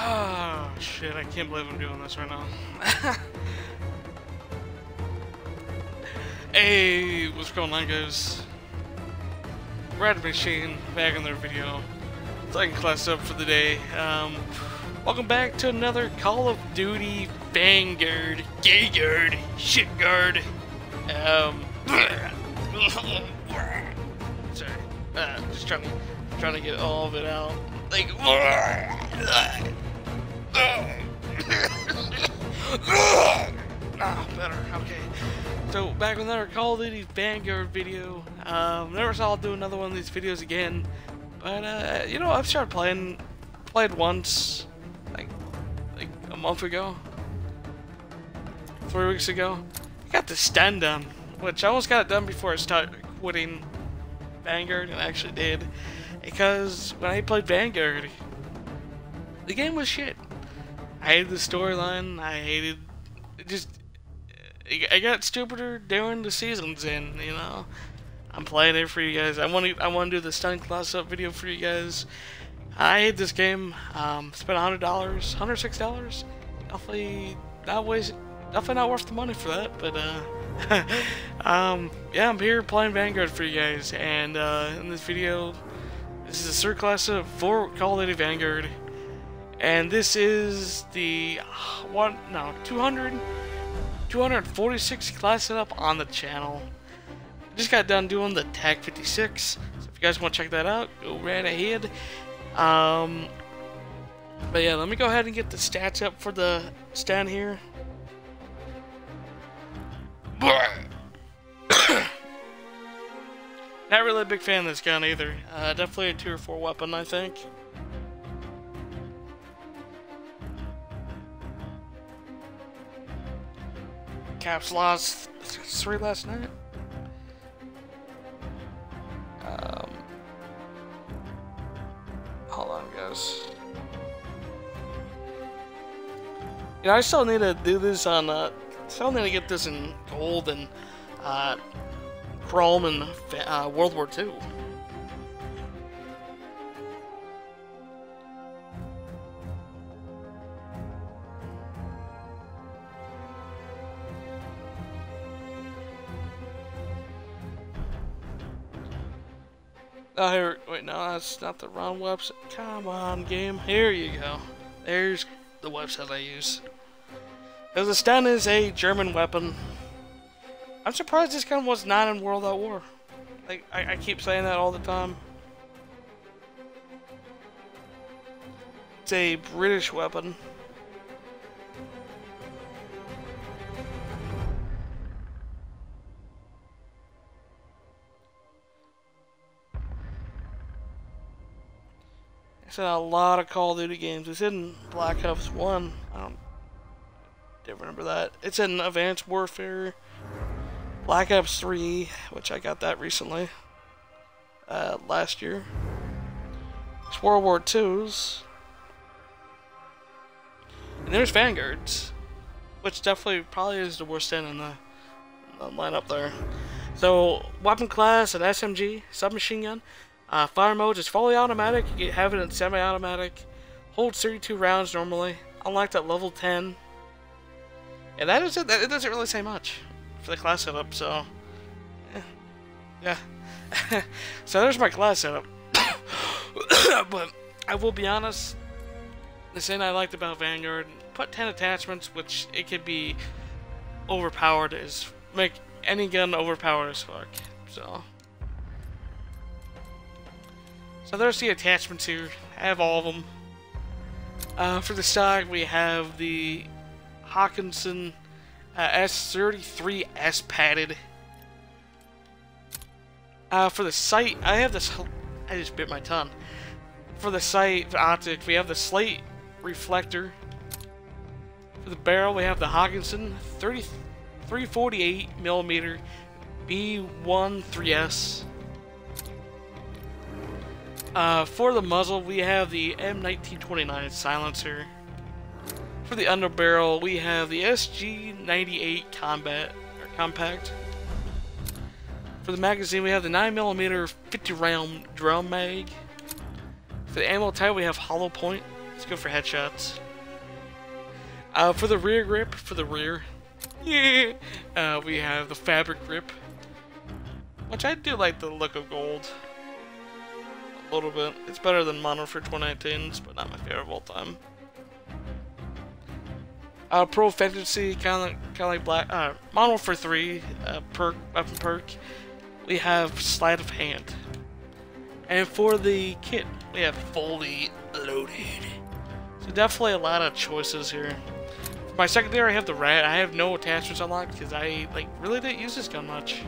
Oh, shit, I can't believe I'm doing this right now. hey, what's going on, guys? Red Machine, back in their video. Second class up for the day. Um, welcome back to another Call of Duty Vanguard, Gay Shitguard. Shit Guard. Um, sorry, uh, just trying to, trying to get all of it out. Like, ah, better. Okay. So back with another Call of Duty Vanguard video. Um, never saw I'll do another one of these videos again, but uh, you know I've started playing. Played once, like like a month ago, three weeks ago. I got the Sten done, which I almost got it done before I started quitting Vanguard, and I actually did, because when I played Vanguard, the game was shit. I hated the storyline. I hated it just. I got stupider during the seasons, and you know, I'm playing it for you guys. I want to. I want to do the stunning class up video for you guys. I hate this game. Um, spent hundred dollars, hundred six dollars. Definitely not waste. Definitely not worth the money for that. But uh, um, yeah, I'm here playing Vanguard for you guys, and uh, in this video, this is a third class of for Call of Duty Vanguard. And this is the one no 200 246 class setup on the channel. Just got done doing the Tag 56. So if you guys want to check that out, go right ahead. Um, but yeah, let me go ahead and get the stats up for the Sten here. Not really a big fan of this gun either. Uh, definitely a tier 4 weapon, I think. Caps lost three last night. Um, hold on, guys. You know, I still need to do this on. Uh, still need to get this in gold and uh, chrome and uh, World War II. That's not the wrong website. Come on, game. Here you go. There's the website I use. Because the Sten is a German weapon. I'm surprised this gun was not in World at War. Like, I, I keep saying that all the time. It's a British weapon. It's in a lot of Call of Duty games. It's in Black Ops 1. I don't, don't remember that. It's in Advanced Warfare. Black Ops 3, which I got that recently. Uh, last year. It's World War II's. And there's Vanguards. Which definitely probably is the worst end in the, in the lineup there. So, weapon class, an SMG, submachine gun. Uh, fire mode is fully automatic. You can have it in semi-automatic. Holds 32 rounds normally. Unlocked at level 10. And that is it. It doesn't really say much for the class setup, so... Yeah. yeah. so there's my class setup. but I will be honest, the thing I liked about Vanguard, put 10 attachments, which it could be overpowered, is make any gun overpowered as fuck. So... So there's the attachments here. I have all of them. Uh, for the stock, we have the Hockenson uh, S33 S padded. Uh, for the sight, I have this. I just bit my tongue. For the sight optic, we have the slate reflector. For the barrel, we have the Hockenson 30, 348 millimeter B1 3S. Uh, for the muzzle, we have the M1929 silencer. For the underbarrel, we have the SG98 Combat or Compact. For the magazine, we have the 9mm 50 round drum mag. For the ammo type, we have hollow point It's good for headshots. Uh, for the rear grip, for the rear, uh, we have the fabric grip, which I do like the look of gold a little bit. It's better than Modern Warfare 2019's, but not my favorite of all time. Uh, Proficiency, kind of of like Black uh, Modern Warfare 3 uh, perk weapon perk. We have Sleight of Hand, and for the kit, we have Fully Loaded. So definitely a lot of choices here. For my secondary, I have the RATT. I have no attachments unlocked because I like really didn't use this gun much.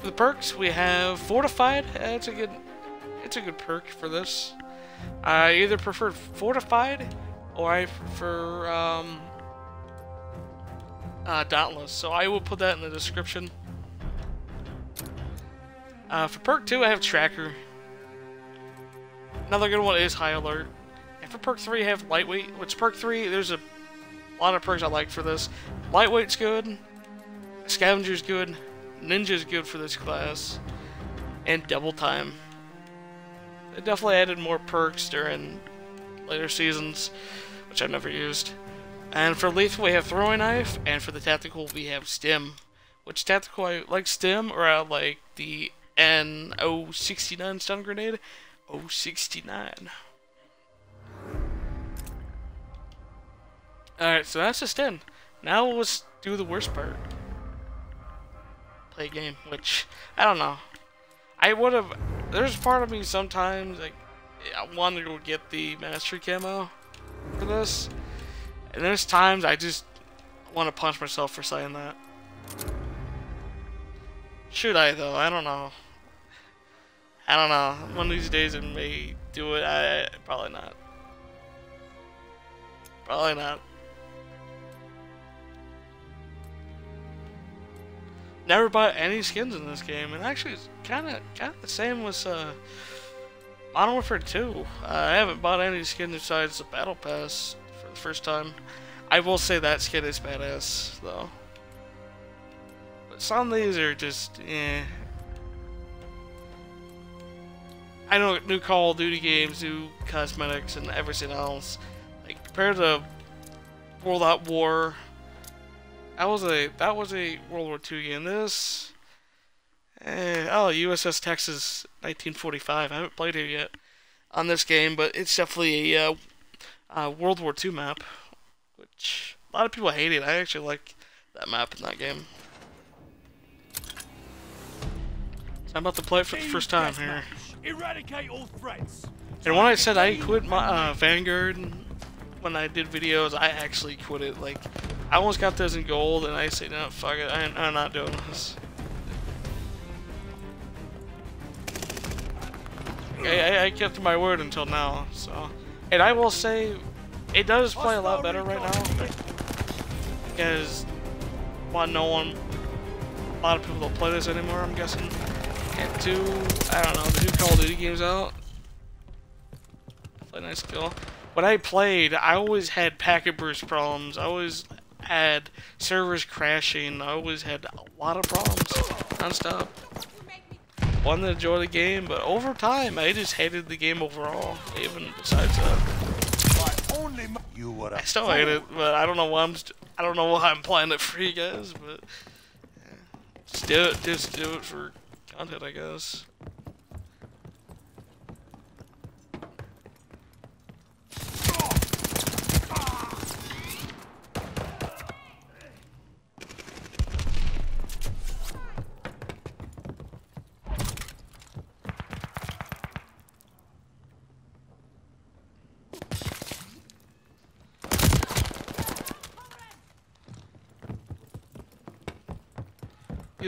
For the perks, we have Fortified. It's a good, it's a good perk for this. I either prefer Fortified or I prefer um, uh, Dauntless. So I will put that in the description. Uh, for perk 2, I have Tracker. Another good one is High Alert. And for perk 3, I have Lightweight, which perk 3, there's a lot of perks I like for this. Lightweight's good, Scavenger's good, Ninja's good for this class, and Double Time. They definitely added more perks during later seasons, which I've never used. And for lethal, we have throwing knife, and for the tactical, we have stim. Which tactical I like stim, or I like the N069 stun grenade. 069. Alright, so that's just in. Now let's do the worst part. Play game, which, I don't know. I would have there's part of me sometimes like I want to get the mastery camo for this, and there's times I just want to punch myself for saying that. Should I though? I don't know. I don't know. One of these days I may do it. I probably not. Probably not. Never bought any skins in this game, and actually, it's kind of kind of the same with uh, Modern Warfare 2. Uh, I haven't bought any skins besides the Battle Pass for the first time. I will say that skin is badass, though. But some of these are just, eh. I know new Call of Duty games, new cosmetics, and everything else. Like, compared to World at War, that was a that was a World War II game. This, eh, oh USS Texas 1945. I haven't played it yet on this game, but it's definitely a uh, uh, World War II map, which a lot of people hate it. I actually like that map in that game. So I'm about to play it for the first time here. Eradicate all threats. And when I said I quit my uh, Vanguard when I did videos, I actually quit it. Like I almost got those in gold, and I say, no, fuck it, I, I'm not doing this. I, I, kept my word until now, so. And I will say, it does play a lot better right now. Because, one, no one, a lot of people don't play this anymore, I'm guessing. And two, I don't know, the new Call of Duty game's out. Play nice kill. When I played, I always had packet burst problems. I always had servers crashing. I always had a lot of problems nonstop. Wanted to enjoy the game, but over time, I just hated the game overall. Even besides that, you what I still hate it, but I don't know why I'm. I don't know why I'm playing it for you guys, but yeah. just do it. Just do it for content, I guess.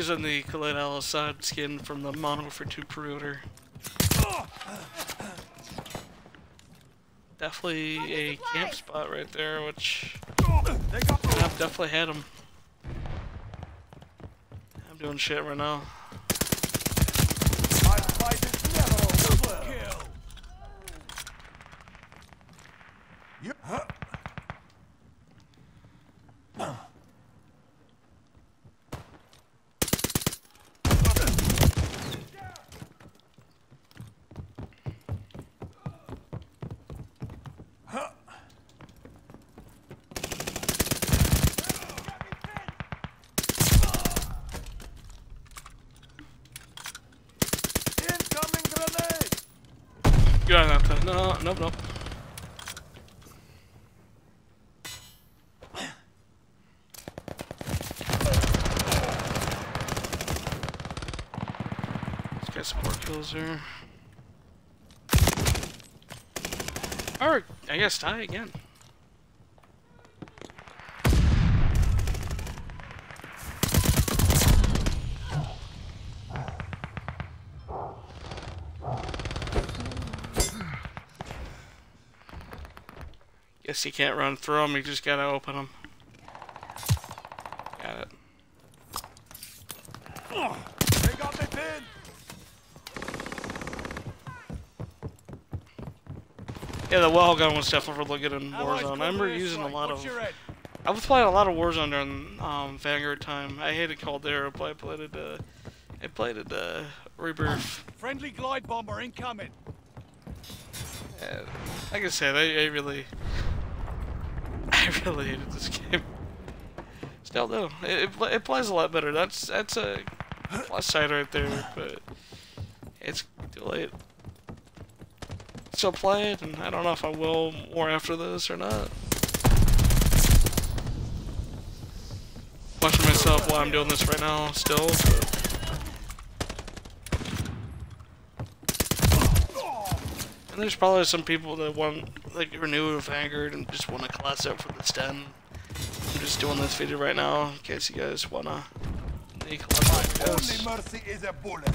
Using the Khaled Al-Asad skin from the Modern Warfare 2 pre-order. Definitely a camp spot right there, which I've definitely had them. I'm doing shit right now. Nope, nope. Let's get some more kills here. Or, I guess die again. Guess you can't run through them, you just gotta open them. Got it. They got me pinned. Yeah, the Welgun was definitely really good in Warzone. I remember using a lot of. I was playing a lot of Warzone during um, Vanguard time. I hated Caldera, but I played it. Uh, I played it. Uh, Rebirth. Friendly glide bomber incoming. And like I said, I, I really, I really hated this game. Still though, it, it, it plays a lot better. That's that's a plus side right there, but it's too late. Still play it, and I don't know if I will more after this or not. Watching myself while I'm doing this right now, still. But And there's probably some people that want like renew Vanguard and just want to class up for the sten. I'm just doing this video right now in case you guys wanna need class up, I Only mercy is a bullet.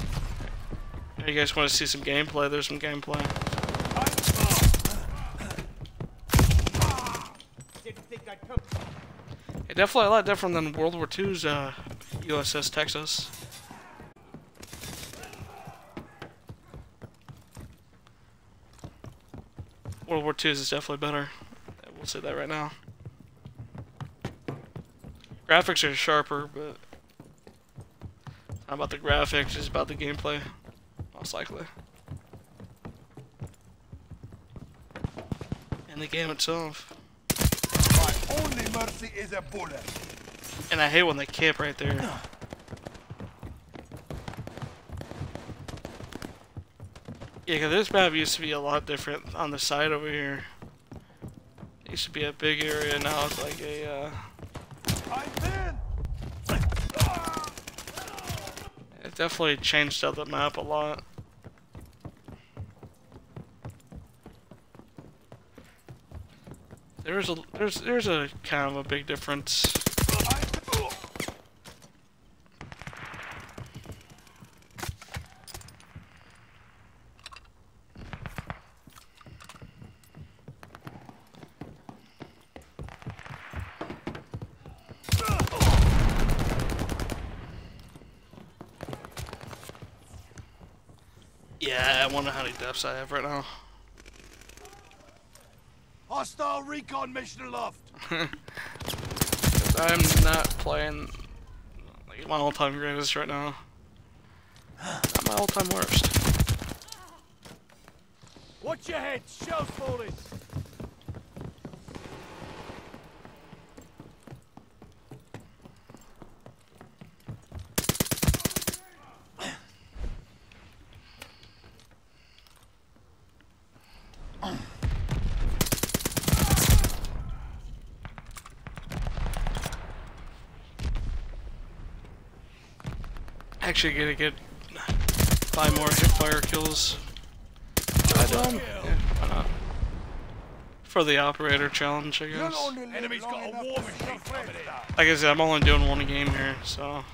You guys want to see some gameplay? There's some gameplay. Didn't think I'd come. Yeah, definitely a lot different than World War II's uh, USS Texas. World War II's is definitely better. We'll say that right now. Graphics are sharper, but not about the graphics, it's about the gameplay, most likely. And the game itself. My only mercy is a bullet. And I hate when they camp right there. Yeah, 'cause this map used to be a lot different on the side over here. It used to be a big area, now it's like a, uh... It definitely changed up the map a lot. There's a, there's, there's a kind of a big difference. Yeah, I wonder how many deaths I have right now. Hostile recon mission aloft. I'm not playing like my all-time greatest right now. Not my all-time worst. Watch your head. Shells falling. Actually, gonna get five more hipfire kills. I done? Yeah, why not? For the operator challenge, I guess. Enemy's got a war machine coming in. Like I said, I'm only doing one game here, so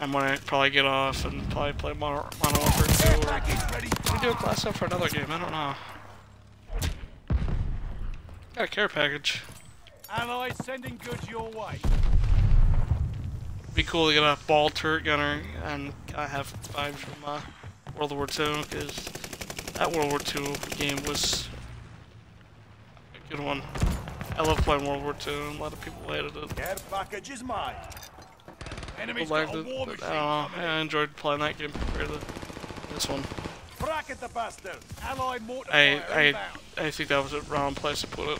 I'm gonna probably get off and probably play Modern Warfare 2 or Package do a class up for another game. I don't know. Got a care package. Allies sending goods your way. Be cool to get a ball turret gunner and I have five from uh, World War II because that World War II game was a good one. I love playing World War II and a lot of people hated it. Care package is mine. People liked it, but I don't know. I enjoyed playing that game compared to this one. Bracket the bastard. Allied mortar I I. I think that was the wrong place to put it.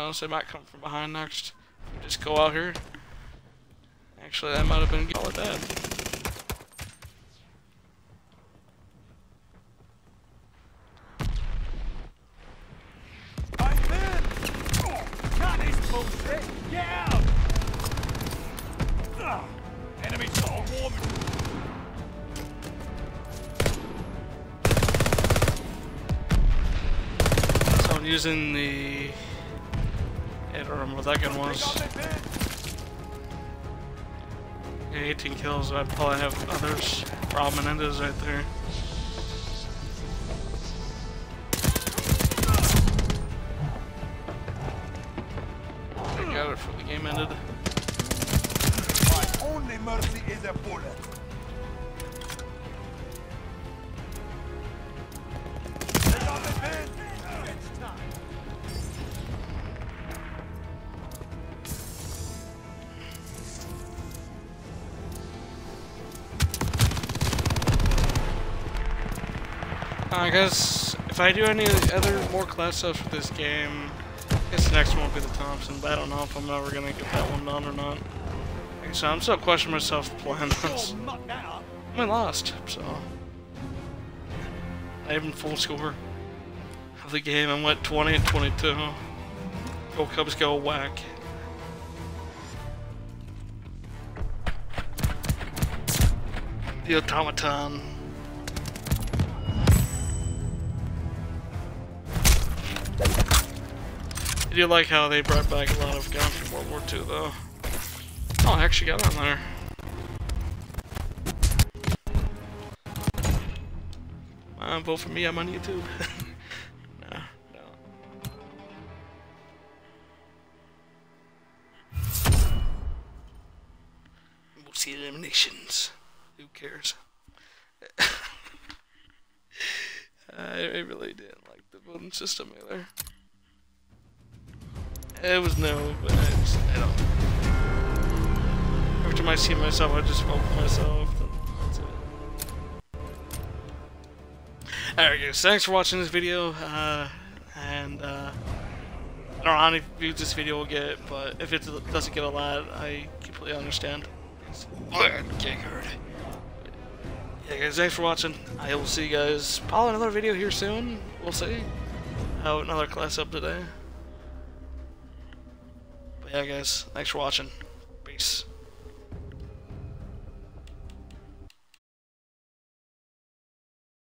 Unless they might come from behind next. Just go out here. Actually, that might have been good with that. using the what that gun was. Got me, man. Yeah, 18 kills. I'd probably have others. Rob Menendez right there. I got it before the game ended. My only mercy is a bullet. They got me, man. I guess if I do any other more class stuff for this game, I guess the next one will be the Thompson, but I don't know if I'm ever gonna get that one done or not. Like I said, I'm still questioning myself playing this. Sure, muck that up. I lost, so I even full score of the game. I went 20 and 22. Go Cubs, go whack. The automaton. I do like how they brought back a lot of guns from World War II, though. Oh, I actually got on there. Uh, vote for me, I'm on YouTube. We'll see eliminations. Who cares? I really didn't like the voting system either. It was no, but I, just, I don't. Every time I see myself, I just vote myself. Alright guys, thanks for watching this video, uh, and uh, I don't know how many views this video will get, but if it doesn't get a lot, I completely understand. It's hurt. Yeah guys, thanks for watching. I will see you guys probably another video here soon. We'll see. How another class up today. Yeah guys, thanks for watching. Peace.